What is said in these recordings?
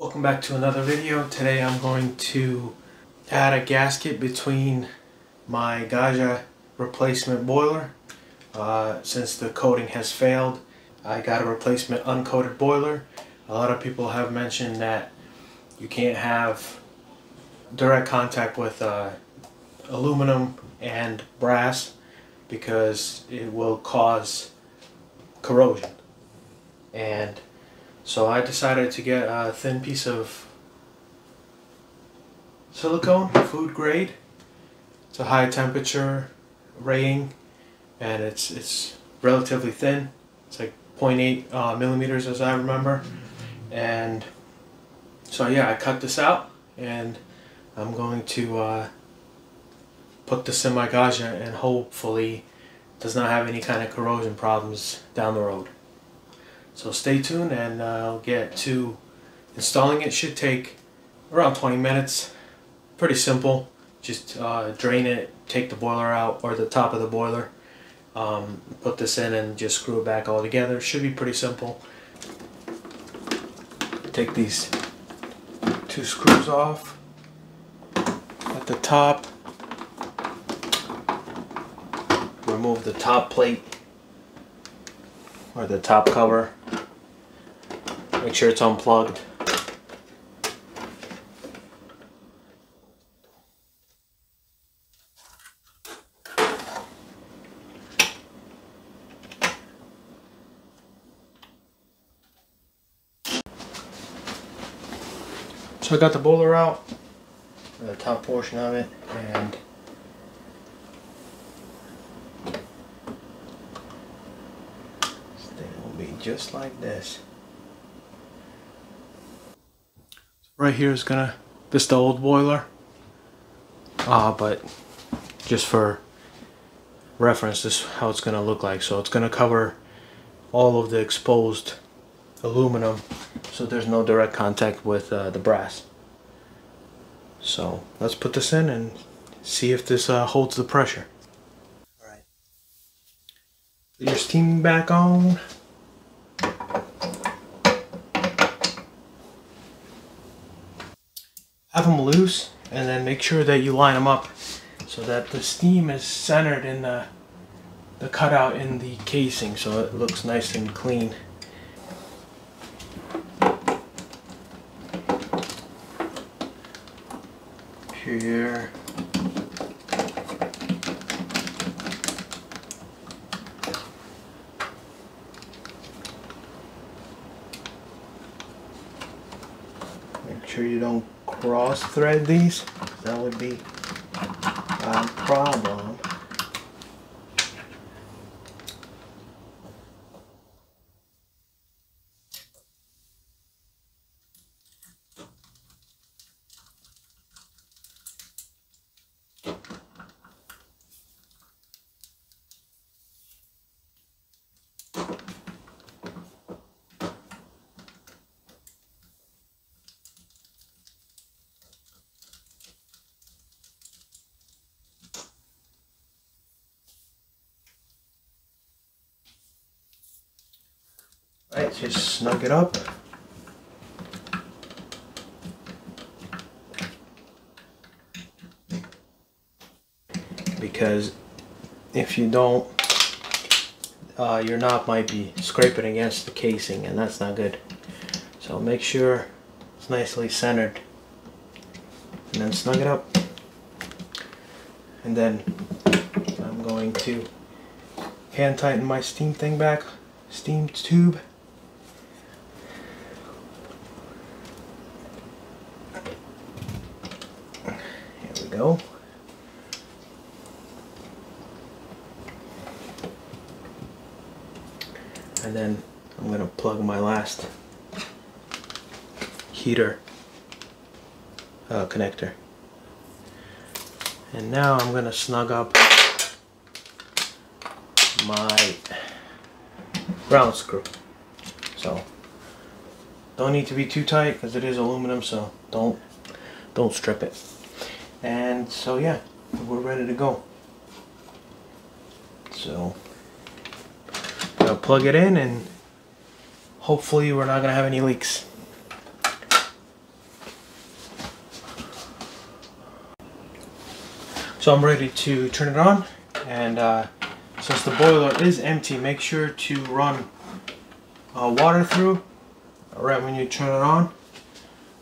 Welcome back to another video. Today I'm going to add a gasket between my Gaggia replacement boiler. Uh, since the coating has failed, I got a replacement uncoated boiler. A lot of people have mentioned that you can't have direct contact with uh, aluminum and brass because it will cause corrosion. And so I decided to get a thin piece of silicone, food grade. It's a high temperature rating and it's it's relatively thin. It's like 0.8 uh, millimeters as I remember. And so yeah, I cut this out and I'm going to uh, put this in my Gaggia and hopefully does not have any kind of corrosion problems down the road. So stay tuned and uh, I'll get to installing it. Should take around 20 minutes. Pretty simple. Just uh, drain it, take the boiler out or the top of the boiler. Um, put this in and just screw it back all together. Should be pretty simple. Take these two screws off at the top. Remove the top plate or the top cover. Make sure it's unplugged. So I got the boiler out, the top portion of it, and this thing will be just like this. Right here is gonna, this the old boiler, uh, but just for reference, this is how it's gonna look like. So it's gonna cover all of the exposed aluminum so there's no direct contact with uh, the brass. So let's put this in and see if this uh, holds the pressure. Alright. Put your steam back on. Have them loose and then make sure that you line them up so that the steam is centered in the, the cutout in the casing so it looks nice and clean. here. Make sure you don't cross thread these. That would be a problem. Right, just snug it up. Because if you don't, uh, your knob might be scraping against the casing and that's not good. So make sure it's nicely centered and then snug it up. And then I'm going to hand tighten my steam thing back, steam tube. And then I'm going to plug my last heater uh, connector. And now I'm going to snug up my ground screw. So don't need to be too tight because it is aluminum so don't don't strip it. And so yeah, we're ready to go. So I'll plug it in and hopefully we're not gonna have any leaks. So I'm ready to turn it on and uh, since the boiler is empty make sure to run uh, water through right when you turn it on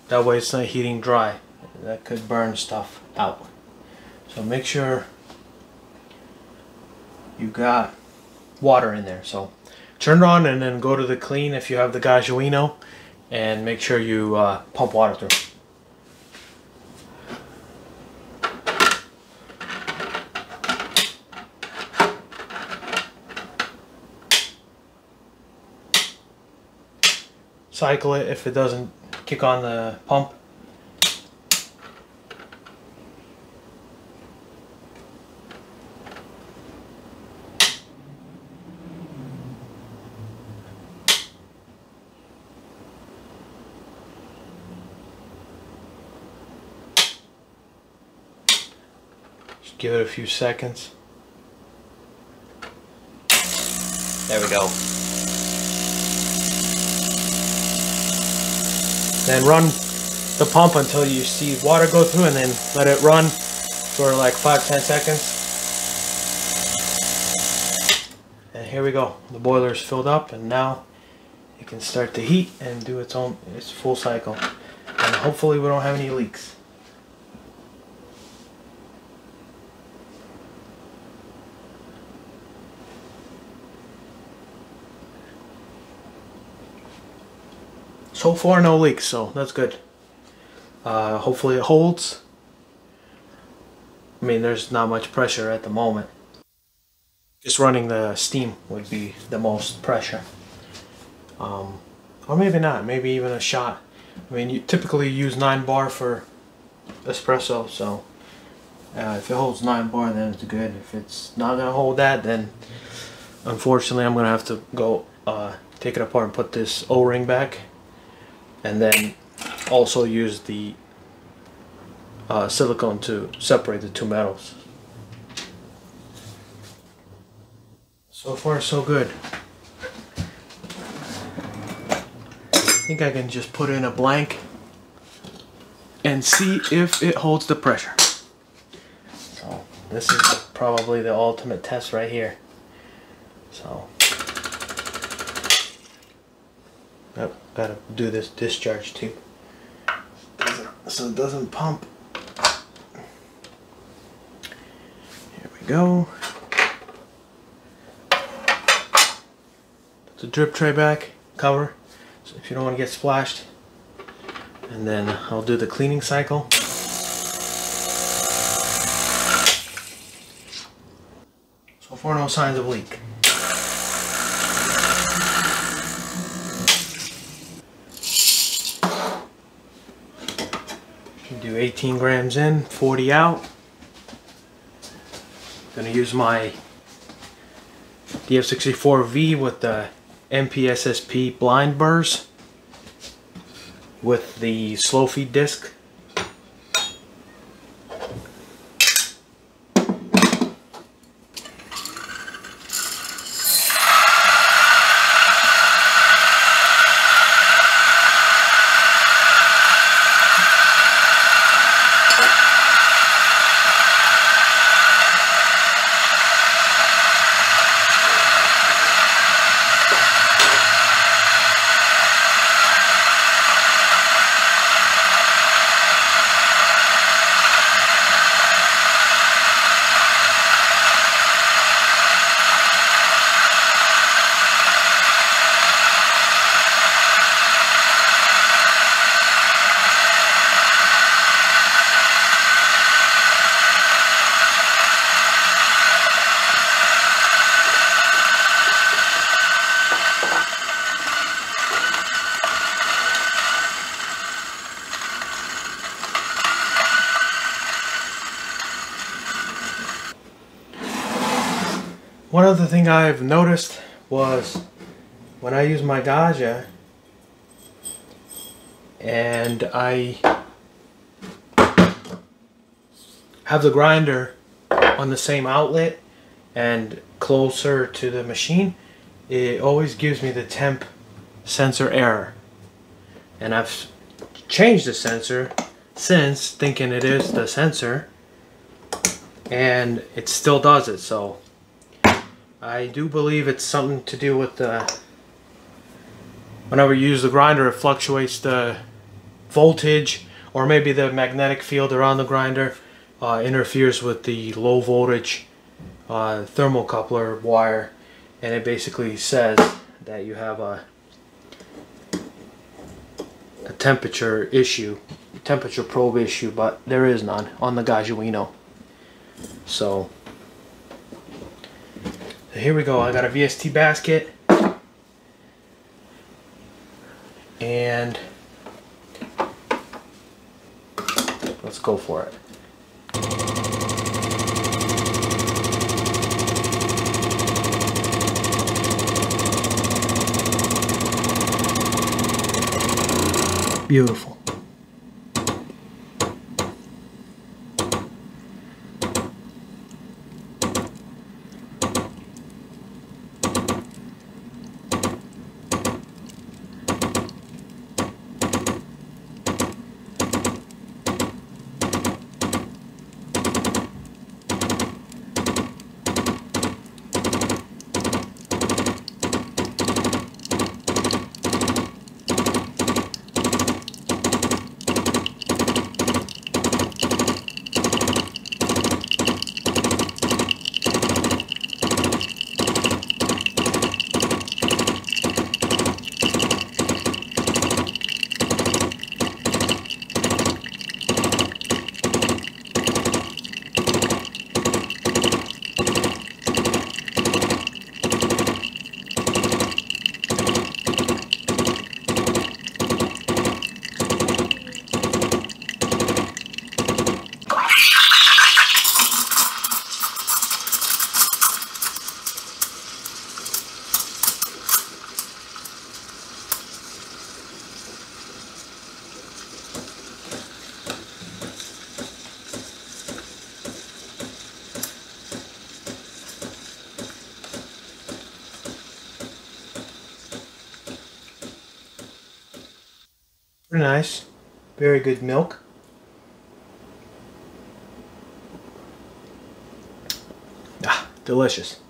that way it's not heating dry that could burn stuff out. So make sure you got water in there. So turn it on and then go to the clean if you have the Gaggiuino and make sure you uh, pump water through. Cycle it if it doesn't kick on the pump. Just give it a few seconds. There we go. Then run the pump until you see water go through and then let it run for like 5-10 seconds. And here we go. The boiler is filled up and now it can start to heat and do its own its full cycle. And hopefully we don't have any leaks. So far no leaks, so that's good. Uh, hopefully it holds. I mean, there's not much pressure at the moment. Just running the steam would be the most pressure. Um, or maybe not, maybe even a shot. I mean, you typically use 9 bar for espresso, so uh, if it holds 9 bar, then it's good. If it's not going to hold that, then unfortunately I'm going to have to go uh, take it apart and put this O-ring back and then also use the uh, silicone to separate the two metals. So far so good. I think I can just put in a blank and see if it holds the pressure. So this is probably the ultimate test right here. So gotta do this discharge too. So it doesn't pump. Here we go. Put the drip tray back, cover, so if you don't want to get splashed. And then I'll do the cleaning cycle. So far no signs of leak. Do 18 grams in, 40 out. I'm Gonna use my DF64V with the MPSSP blind burrs with the slow feed disc thing I've noticed was when I use my Gaggia and I have the grinder on the same outlet and closer to the machine, it always gives me the temp sensor error. And I've changed the sensor since thinking it is the sensor and it still does it so I do believe it's something to do with the whenever you use the grinder it fluctuates the voltage or maybe the magnetic field around the grinder uh, interferes with the low voltage uh, thermocoupler wire. And it basically says that you have a a temperature issue temperature probe issue but there is none on the Gaggiuino so here we go. I got a VST basket. And let's go for it. Beautiful. Very nice. Very good milk. Ah, delicious.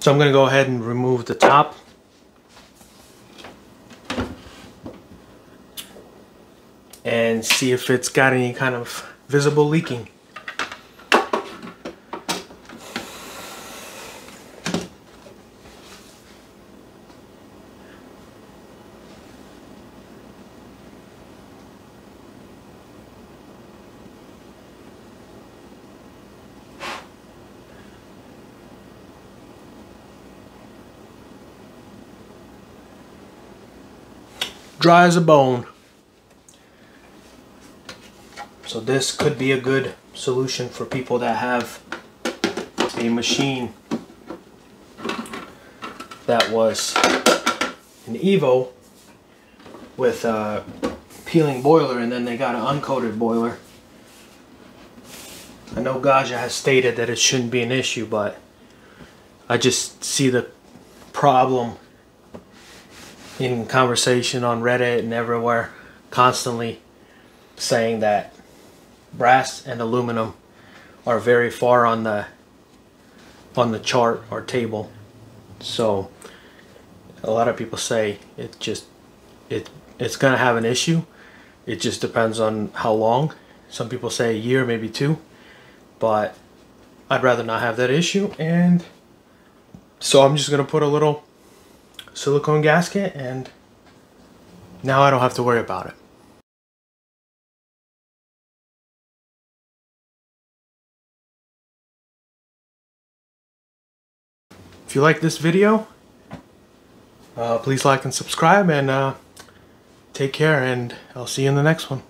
So I'm going to go ahead and remove the top. And see if it's got any kind of visible leaking. Dry as a bone. So this could be a good solution for people that have a machine that was an Evo with a peeling boiler and then they got an uncoated boiler. I know Gaggia has stated that it shouldn't be an issue, but I just see the problem in conversation on Reddit and everywhere constantly saying that brass and aluminum are very far on the on the chart or table. So a lot of people say it just it it's gonna have an issue. It just depends on how long. Some people say a year maybe two. But I'd rather not have that issue. And so I'm just gonna put a little silicone gasket and now I don't have to worry about it. If you like this video, uh, please like and subscribe and uh, take care and I'll see you in the next one.